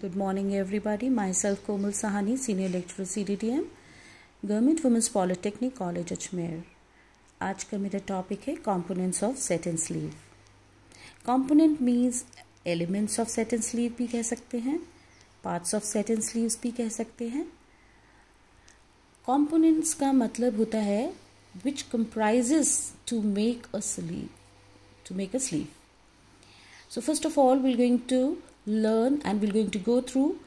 Good morning everybody myself Komal Sahani senior lecture C D D M government women's polytechnic college Ajmer आज का मेरा topic है components of set and sleeve component means elements of set and sleeve भी कह सकते हैं parts of set and leave भी कह सकते हैं। कॉम्पोनेंट्स का मतलब होता है which comprise to make a sleeve to make a sleeve so first of all we going to learn and we're going to go through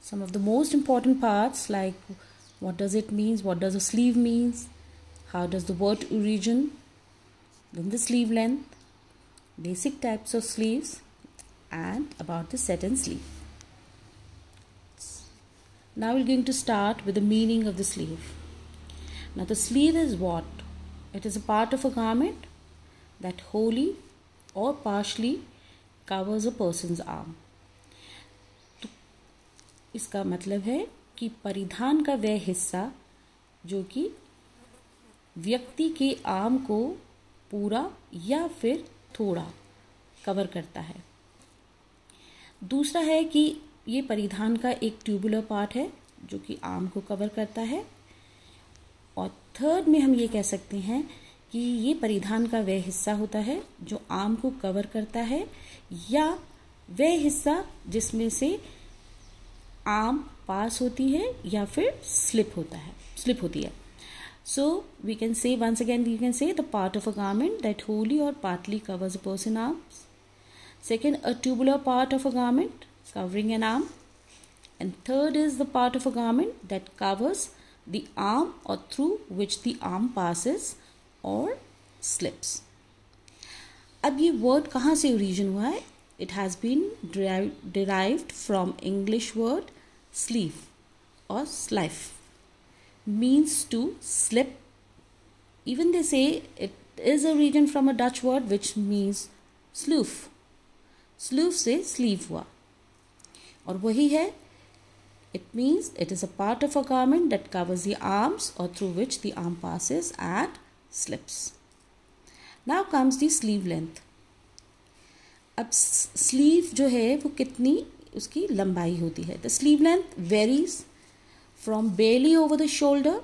some of the most important parts like what does it means what does a sleeve means how does the word origin then the sleeve length basic types of sleeves and about the set and sleeve. Now we're going to start with the meaning of the sleeve. Now the sleeve is what? It is a part of a garment that wholly or partially covers a person's arm इसका मतलब है कि परिधान का वह हिस्सा, जो कि व्यक्ति के आम को पूरा या फिर थोड़ा कवर करता है। दूसरा है कि ये परिधान का एक ट्यूबुलर पार्ट है, जो कि आम को कवर करता है। और थर्ड में हम ये कह सकते हैं कि ये परिधान का वह हिस्सा होता है, जो आम को कवर करता है, या वह हिस्सा जिसमें से आर्म पास होती है या फिर स्लिप होता है स्लिप होती है। So we can say once again you can say the part of a garment that wholly or partly covers a person arm second a tubular part of a garment covering an arm and third is the part of a garment that covers the arm or through which the arm passes or slips अब ये word कहाँ से origin हुआ है? It has been derived from English word sleeve और स्लाइफ means to slip even they say it is a region from a Dutch word which means sloof sloof से sleeve हुआ और वही है it means it is a part of a garment that covers the arms और through which the arm passes and slips now comes the sleeve length अब sleeve जो है वो कितनी उसकी लंबाई होती है। The sleeve length varies from belly over the shoulder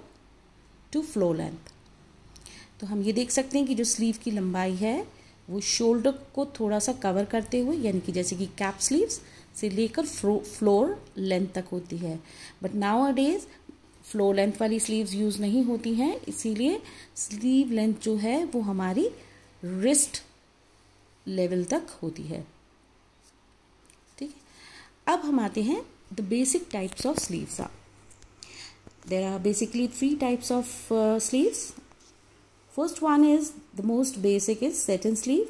to floor length तो हम ये देख सकते हैं कि जो स्लीव की लंबाई है, वो शोल्डर को थोड़ा सा कवर करते हुए, यानी कि जैसे कि कैप स्लीव्स से लेकर फ्लोर लेंथ तक होती है। But nowadays floor length वाली स्लीव्स यूज़ नहीं होती हैं, इसीलिए स्लीव लेंथ जो है, वो हमारी रिस्ट लेवल तक होती है है। अब हम आते हैं the basic types of sleeves there are basically three types of sleeves first one is the most basic is set in sleeve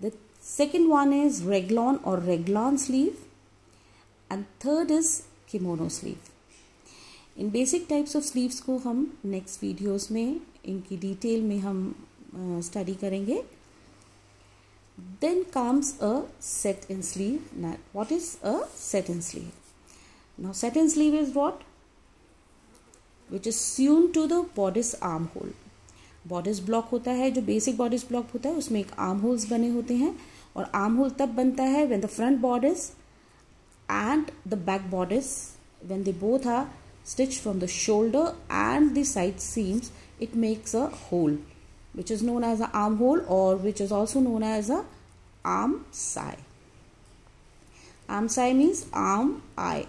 the second one is raglan or raglan sleeve and third is kimono sleeve in basic types of sleeves को हम next videos में, इनकी detail में हम study करेंगे। Then comes a set in sleeve what is a set in sleeve now set in sleeve is what which is sewn to the bodice armhole. Bodice block होता है, जो basic bodice block होता है, उसमें एक arm holes बने होते हैं। और आर्म होल तब बनता है when the front bodice and the back bodice when they both are stitched from the shoulder and the side seams, it makes a hole. which is known as an armhole or which is also known as a arm sai arm sai means arm eye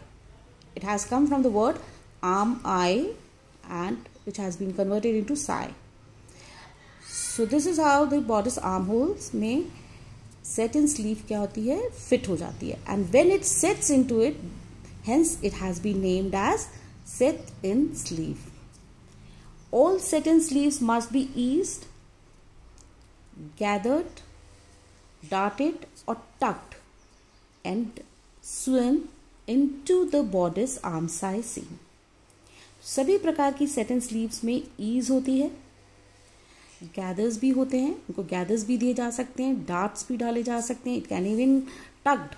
it has come from the word arm eye and which has been converted into sai so this is how the bodice armholes में set in sleeve क्या होती है fit हो जाती है and when it sets into it hence it has been named as set in sleeve all set in sleeves must be eased gathered, darted, or tucked and sewn into the bodice arm size seam सभी प्रकार की सेटन sleeves में ease होती है। Gathers भी होते हैं, उनको गैदर्स भी दिए जा सकते हैं डार्ट्स भी डाले जा सकते हैं इट कैन इवन टग्ड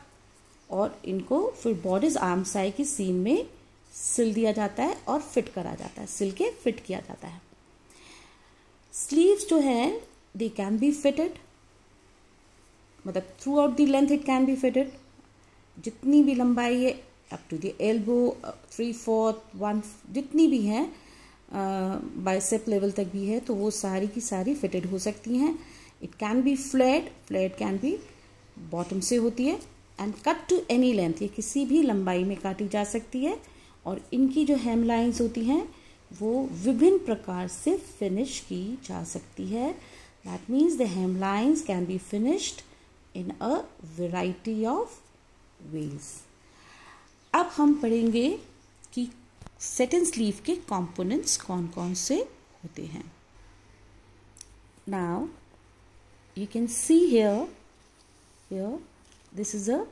और इनको फिर बॉडीज आर्म साई की सीम में सिल दिया जाता है और फिट करा जाता है, सिल के फिट किया जाता है। स्लीव्स जो है दे कैन बी फिटेड मतलब throughout the length it can be fitted जितनी भी लंबाई है up to the elbow three fourth one जितनी भी हैं बाइसेप लेवल तक भी है तो वो सारी की सारी फिटेड हो सकती हैं. It can be flat flat can be bottom से होती है. And cut to any length ये किसी भी लंबाई में काटी जा सकती है. और इनकी जो हेम लाइन्स होती हैं, वो विभिन्न प्रकार से फिनिश की जा सकती है. Means the hem lines can be finished in a variety of ways अब हम पढ़ेंगे कि सेटन स्लीव के कंपोनेंट्स कौन कौन से होते हैं। Now you can see here here this is a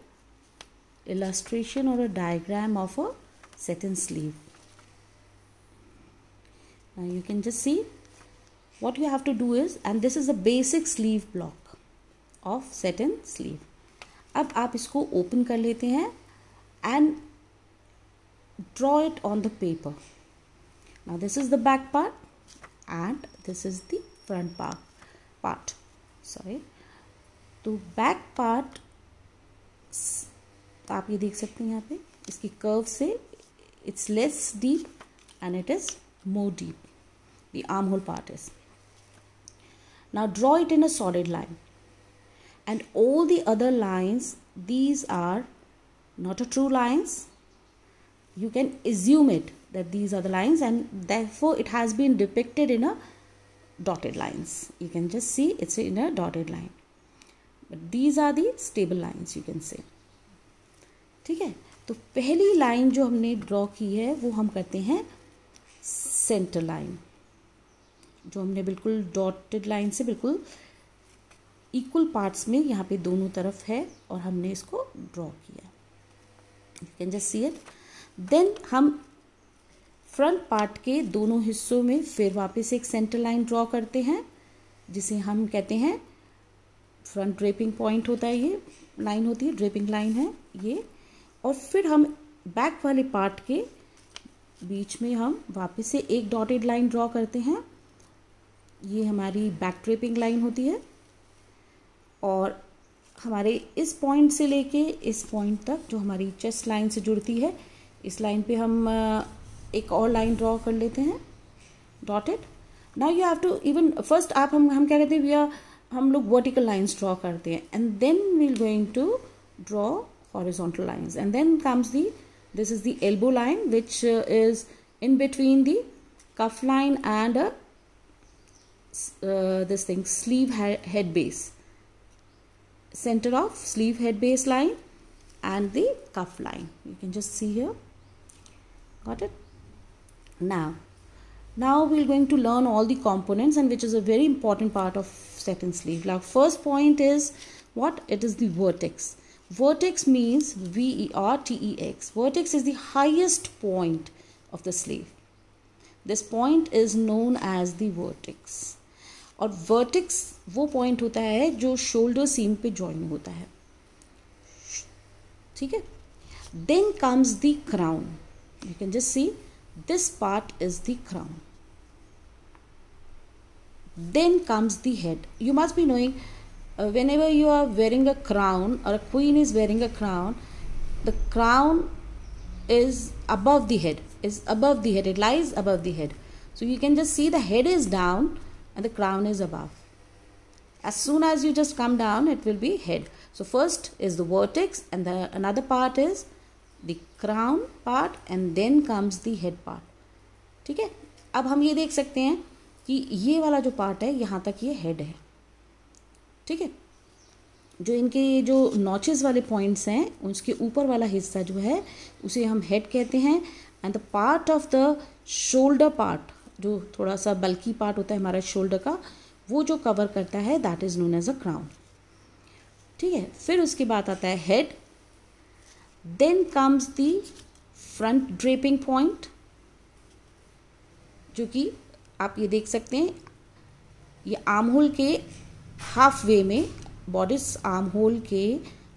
illustration or a diagram of a satin sleeve. Now, you can just see what you have to do is and this is a basic sleeve block of satin sleeve अब आप इसको open कर लेते हैं and draw it on the paper now this is the back part and this is the front part part sorry तो back part आप ये देख सकते हैं यहाँ पे इसकी कर्व से less deep and it is more deep the arm hole part is now draw it in a solid line and all the other lines these are not a true lines you can assume it that these are the lines and therefore it has been depicted in a dotted lines you can just see it's in a dotted line but these are the stable lines you can say ठीक है तो पहली line जो हमने draw की है वो हम करते हैं सेंटर लाइन जो हमने बिल्कुल डॉटेड लाइन से बिल्कुल इक्वल पार्ट्स में यहाँ पे दोनों तरफ़ है और हमने इसको ड्रॉ किया। You can just see it then हम फ्रंट पार्ट के दोनों हिस्सों में फिर वापस एक सेंटर लाइन ड्रॉ करते हैं, जिसे हम कहते हैं फ्रंट ड्रेपिंग पॉइंट होता है ये लाइन होती है ड्रेपिंग लाइन है ये। और फिर हम बैक वाले पार्ट के बीच में हम वापस से एक डॉटेड लाइन ड्रॉ करते हैं। ये हमारी बैक ड्रेपिंग लाइन होती है और हमारे इस पॉइंट से लेके इस पॉइंट तक जो हमारी चेस्ट लाइन से जुड़ती है इस लाइन पे हम एक और लाइन ड्रॉ कर लेते हैं dotted now you have to even first आप हम हम क्या कहते हैं भैया हम लोग वर्टिकल लाइंस ड्रॉ करते हैं and then we going to draw horizontal lines and then comes is the elbow line which uh, is in between the cuff line and a, uh, this thing sleeve head base center of sleeve head base line and the cuff line. You can just see here. Got it? Now now we're going to learn all the components and which is a very important part of satin sleeve. Now first point is what? It is the vertex. Vertex means v-e-r-t-e-x vertex is the highest point of the sleeve. This point is known as the vertex और vertex वो point होता है जो shoulder सीम पे join होता है। ठीक है? Then comes the crown you can just see this part is the crown then comes the head you must be knowing whenever you are wearing a crown or a queen is wearing a crown the crown is above the head is above the head it lies above the head so you can just see the head is down and the crown is above as soon as you just come down it will be head so first is the vertex and the another part is the crown part and then comes the head part ठीक है अब हम ये देख सकते हैं कि ये वाला जो पार्ट है यहाँ तक ये हेड है ठीक है जो इनके ये जो नॉचेस वाले पॉइंट्स हैं उसके ऊपर वाला हिस्सा जो है उसे हम हेड कहते हैं and the part of the shoulder part जो थोड़ा सा बल्कि पार्ट होता है हमारा शोल्डर का, वो जो कवर करता है that is known as a crown ठीक है, फिर उसके बाद आता है head then comes the front draping point जो कि आप ये देख सकते हैं, ये आर्म होल के हाफ़ वे में बॉडिस आर्म होल के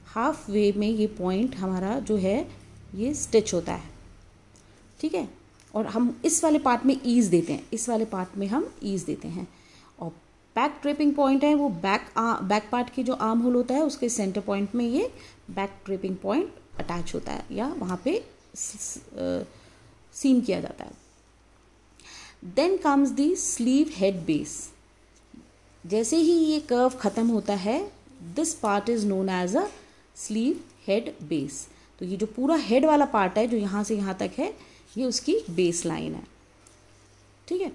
हाफ़ वे में ये पॉइंट हमारा जो है, ये स्टिच होता है. ठीक है? और हम इस वाले पार्ट में ईज देते हैं। इस वाले पार्ट में हम ईज देते हैं। और बैक ट्रेपिंग पॉइंट है, वो बैक बैक पार्ट के जो आर्म होल होता है, उसके सेंटर पॉइंट में ये बैक ट्रेपिंग पॉइंट अटैच होता है, या वहाँ पे सीम किया जाता है। Then comes the sleeve head base जैसे ही ये कर्व ख़त्म होता है this part is known as a sleeve head base तो ये जो पूरा हेड वाला पार्ट है, जो यहाँ से यहाँ तक है ये उसकी बेस लाइन है। ठीक है?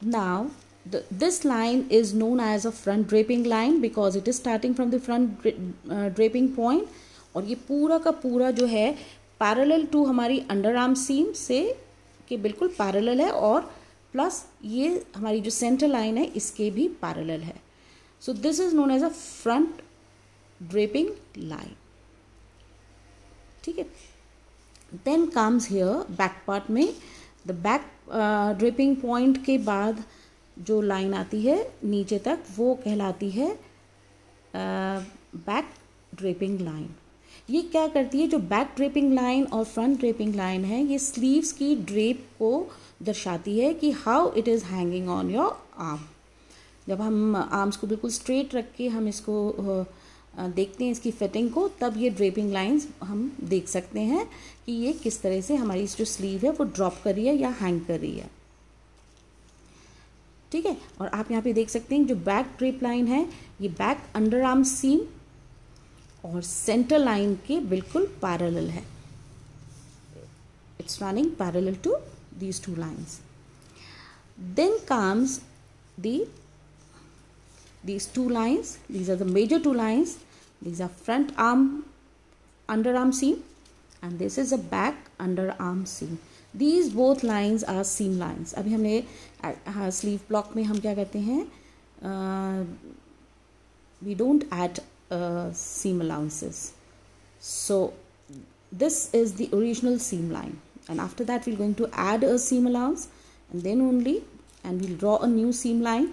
Now this line is known as a front draping line because it is starting from the front draping point और ये पूरा का पूरा जो है पैरेलल टू हमारी अंडर आर्म सीम से के बिल्कुल पैरेलल है और प्लस ये हमारी जो सेंटर लाइन है, इसके भी पैरेलल है। So this is known as a front draping line ठीक है? Then comes here back part में। द बैक ड्रिपिंग पॉइंट के बाद जो लाइन आती है, नीचे तक, वो कहलाती है बैक ड्रेपिंग लाइन ये क्या करती है, जो बैक ड्रेपिंग लाइन और फ्रंट ड्रेपिंग लाइन है, ये स्लीव्स की ड्रेप को दर्शाती है कि how it is hanging on your arm जब हम आर्म्स को बिल्कुल स्ट्रेट रख के हम इसको देखते हैं इसकी फिटिंग को, तब ये ड्रेपिंग लाइंस हम देख सकते हैं कि ये किस तरह से हमारी जो स्लीव है वो ड्रॉप कर रही है या हैंग कर रही है। ठीक है? और आप यहाँ पे देख सकते हैं जो बैक ड्रेप लाइन है, ये बैक अंडर आर्म सीम और सेंटर लाइन के बिल्कुल पैरेलल है। It's running parallel to these two lines then comes the these two lines, these are the major two lines these are front arm underarm seam and this is a back underarm seam these both lines are seam lines अभी हमने sleeve block में हम क्या करते हैं we don't add uh, seam allowances so this is the original seam line and after that we're going to add a seam allowance and then only and we'll draw a new seam line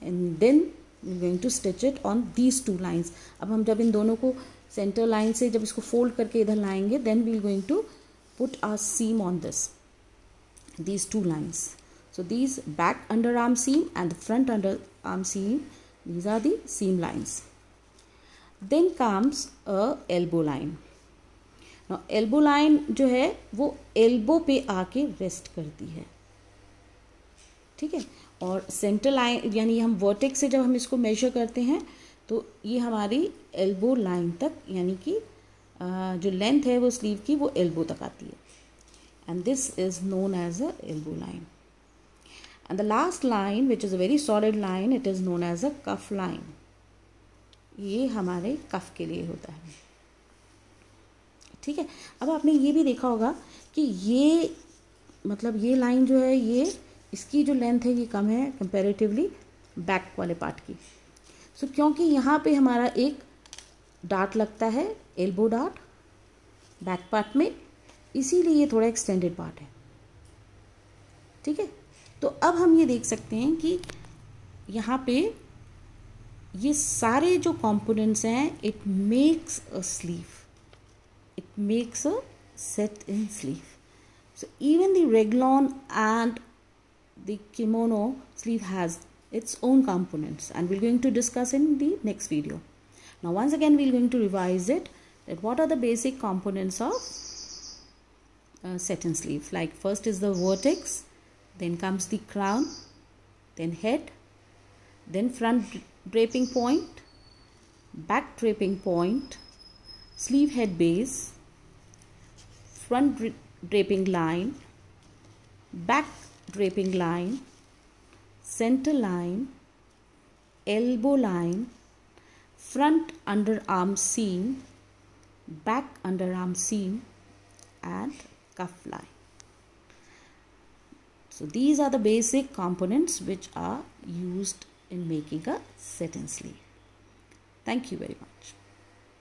and then going to stitch it on these two lines अब हम जब इन दोनों को centre line से जब इसको fold करके इधर लाएँगे then we going to put our seam on this these two lines so these back underarm seam and the front underarm seam these are the seam lines then comes a elbow line now elbow line जो है वो elbow पे आके rest करती है ठीक है और सेंटर लाइन यानी हम वर्टेक्स से जब हम इसको मेजर करते हैं तो ये हमारी एल्बो लाइन तक, यानी कि जो लेंथ है वो स्लीव की, वो एल्बो तक आती है। And this is known as a elbow line and the last line which is a very solid line it is known as a cuff line ये हमारे कफ के लिए होता है। ठीक है? अब आपने ये भी देखा होगा कि ये मतलब ये लाइन जो है, ये इसकी जो लेंथ है ये कम है कंपेरेटिवली बैक वाले पार्ट की। सो so, क्योंकि यहाँ पे हमारा एक डार्ट लगता है एल्बो डार्ट बैक पार्ट में इसीलिए ये थोड़ा एक्सटेंडेड पार्ट है। ठीक है? तो अब हम ये देख सकते हैं कि यहाँ पे ये सारे जो कंपोनेंट्स हैं it makes a sleeve it makes a set in sleeve so even the raglan and the kimono sleeve has its own components and we're going to discuss in the next video. Now once again we're going to revise it that what are the basic components of uh, satin sleeve like first is the vertex then comes the crown then head then front draping point back draping point sleeve head base front draping line back draping line, center line, elbow line, front underarm seam, back underarm seam and cuff line. So these are the basic components which are used in making a satin sleeve. Thank you very much.